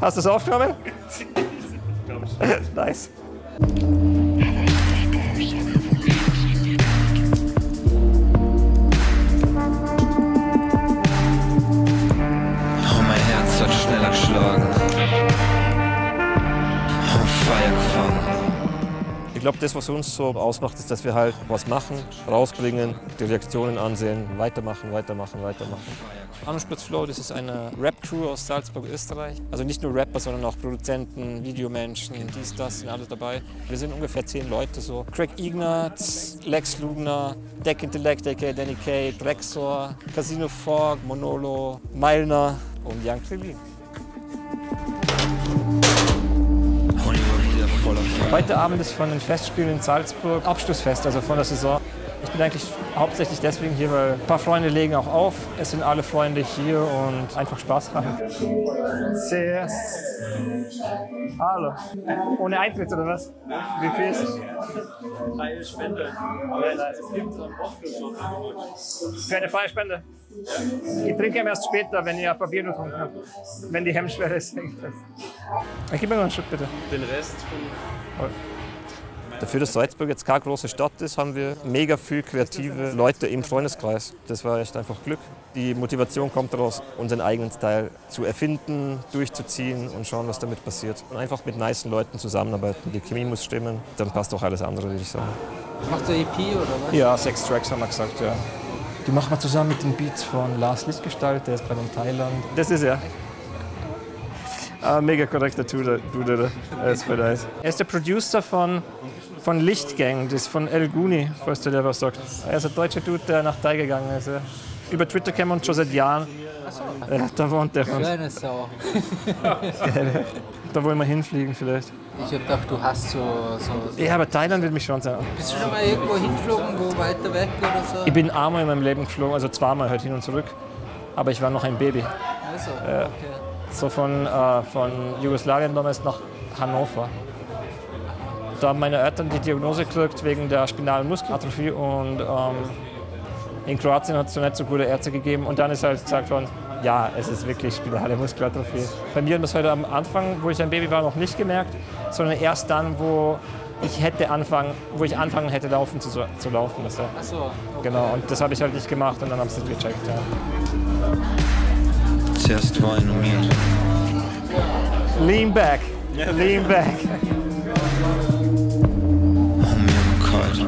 Hast du es aufgenommen? nice. Oh, mein Herz hat schneller geschlagen. On fire gefangen. Ich glaube, das, was uns so ausmacht, ist, dass wir halt was machen, rausbringen, die Reaktionen ansehen, weitermachen, weitermachen, weitermachen. Anspritz-Flow, das ist eine Rap-Crew aus Salzburg, Österreich. Also nicht nur Rapper, sondern auch Produzenten, Videomenschen, dies, das, sind alle dabei. Wir sind ungefähr zehn Leute so. Craig Ignatz, Lex Lugner, Deck Intellect, aka Danny Kay, Drexor, Casino Fog, Monolo, Meilner und Jan Krillin. Heute Abend ist von den Festspielen in Salzburg Abschlussfest, also von der Saison. Ich bin eigentlich hauptsächlich deswegen hier, weil ein paar Freunde legen auch auf. Es sind alle Freunde hier und einfach Spaß haben. Sehr. Hallo. Ohne Eintritt oder was? Wie viel ist es? freie Spende. Aber es gibt so einen Wodka-Shot. Für eine freie Spende. Ich trinke erst später, wenn ihr Papier getrunken habt. Wenn die Hemmschwelle ist. Ich gib mir noch einen Schluck bitte. Den Rest von Dafür, dass Salzburg jetzt keine große Stadt ist, haben wir mega viel kreative Leute im Freundeskreis. Das war echt einfach Glück. Die Motivation kommt daraus, unseren eigenen Style zu erfinden, durchzuziehen und schauen, was damit passiert. Und einfach mit nice Leuten zusammenarbeiten. Die Chemie muss stimmen, dann passt auch alles andere, würde ich sagen. Macht ihr EP oder was? Ja, sechs Tracks haben wir gesagt, ja. Die machen wir zusammen mit den Beats von Lars Lichtgestalt, der ist gerade in Thailand. Das ist er. Ah, mega korrekter Dude. Er ist voll nice. Er ist der Producer von, von Lichtgang, das ist von El Guni, falls der der was sagt. Er ist ein deutscher Dude, der nach Thai gegangen ist. Ja. Über Twitter kennen wir uns schon seit Jahren. Ja, da wohnt der. Kleine Sau. Da wollen wir hinfliegen vielleicht. Ich hab gedacht, du hast so, so. Ja, aber Thailand will mich schon sein. Bist du schon mal irgendwo hingeflogen, wo weiter weg oder so? Ich bin einmal in meinem Leben geflogen, also zweimal halt hin und zurück. Aber ich war noch ein Baby. Also, okay. So von, äh, von Jugoslawien damals nach Hannover. Da haben meine Eltern die Diagnose gekriegt wegen der spinalen Muskelatrophie und ähm, in Kroatien hat es so nicht so gute Ärzte gegeben und dann ist halt gesagt worden, ja, es ist wirklich spinale Muskelatrophie. Bei mir hat man das heute am Anfang, wo ich ein Baby war, noch nicht gemerkt, sondern erst dann, wo ich hätte anfangen, wo ich anfangen hätte laufen zu, zu laufen. Das, Ach so, okay. genau, und das habe ich halt nicht gemacht und dann haben sie es gecheckt. Ja. Zuerst war normiert. Lean back, lean back. Oh, mir war kalt.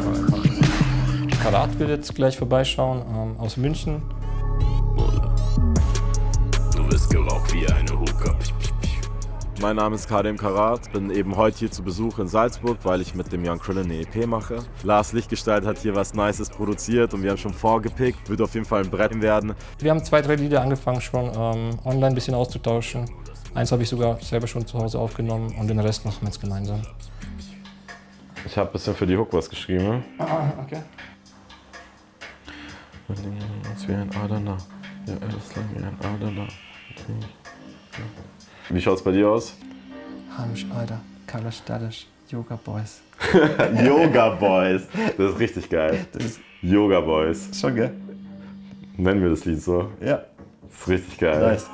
Karat wird jetzt gleich vorbeischauen ähm, aus München. Du wirst geraucht wie eine Hookah. Mein Name ist Karim Karat, bin eben heute hier zu Besuch in Salzburg, weil ich mit dem Young Krillin eine EP mache. Lars Lichtgestalt hat hier was Nices produziert und wir haben schon vorgepickt. Wird auf jeden Fall ein Brett werden. Wir haben zwei, drei Lieder angefangen schon ähm, online ein bisschen auszutauschen. Eins habe ich sogar selber schon zu Hause aufgenommen und den Rest machen wir jetzt gemeinsam. Ich habe ein bisschen für die Hook was geschrieben. Ah, okay. Wie ein Adana. Ja, er ist lang wie ein Adana. Wie schaut's bei dir aus? Hamisch, Alter, Carla Stadisch, Yoga Boys. Yoga Boys. Das ist richtig geil. Das ist Yoga Boys. schon geil. Nennen wir das Lied so. Ja, Das ist richtig geil. nice.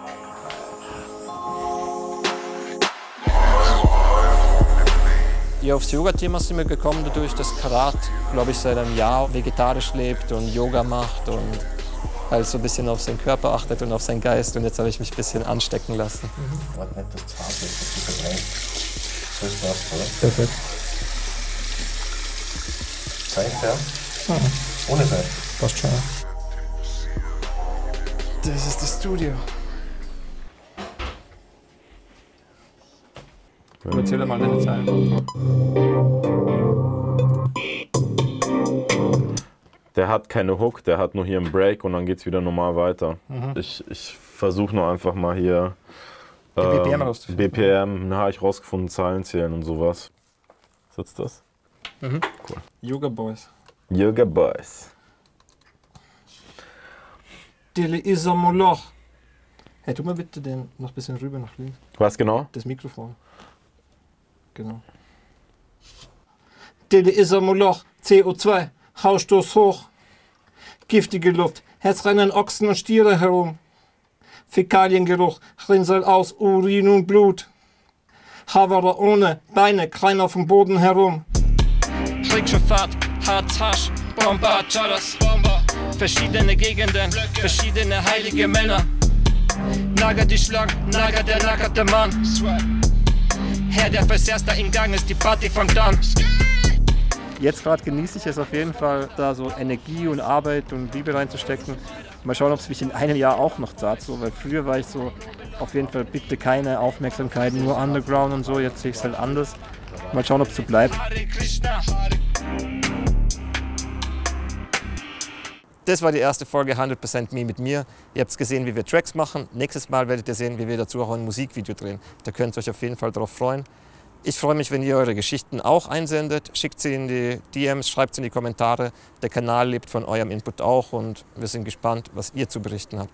Ja, aufs Yoga-Thema sind wir gekommen dadurch, dass Karat, glaube ich, seit einem Jahr vegetarisch lebt und Yoga macht und halt so ein bisschen auf seinen Körper achtet und auf seinen Geist. Und jetzt habe ich mich ein bisschen anstecken lassen. Warte nicht, dass zart ist, dass du verbrennt. So ist das, oder? Perfekt. Seife, ja? Ohne Seife. Passt schon. Das ist das Studio. Erzähl mal deine Zeilen. Der hat keine Hook, der hat nur hier einen Break und dann geht's wieder normal weiter. Ich, ich versuche nur einfach mal hier Die ähm, BPM rauszufinden. BPM, na, hab ich rausgefunden, Zahlen zählen und sowas. Sitzt das? Yoga Boys. Yoga Boys. Dille Isamoloch. Hey, tu mal bitte den noch ein bisschen rüber nach links. Was genau? Das Mikrofon. Genau. Dille Isamoloch. CO2. Hausstoß hoch. Giftige Luft. Herzrennen Ochsen und Stiere herum. Fäkaliengeruch, Rinnsal aus Urin und Blut. Havara ohne Beine, klein auf dem Boden herum. Kriegschifffahrt, Harz, Bomber, Charas, Verschiedene Gegenden, verschiedene heilige Männer. Nager die Schlangen, Nager der nackerte Mann. Herr, der fürs erste im Gang ist, die Party fängt an. Jetzt gerade genieße ich es auf jeden Fall, da so Energie und Arbeit und Liebe reinzustecken. Mal schauen, ob es mich in einem Jahr auch noch zahlt, so, weil früher war ich so auf jeden Fall bitte keine Aufmerksamkeit, nur Underground und so. Jetzt sehe ich es halt anders. Mal schauen, ob es so bleibt. Das war die erste Folge 100% Me mit mir. Ihr habt gesehen, wie wir Tracks machen. Nächstes Mal werdet ihr sehen, wie wir dazu auch ein Musikvideo drehen. Da könnt ihr euch auf jeden Fall darauf freuen. Ich freue mich, wenn ihr eure Geschichten auch einsendet. Schickt sie in die DMs, schreibt sie in die Kommentare. Der Kanal lebt von eurem Input auch und wir sind gespannt, was ihr zu berichten habt.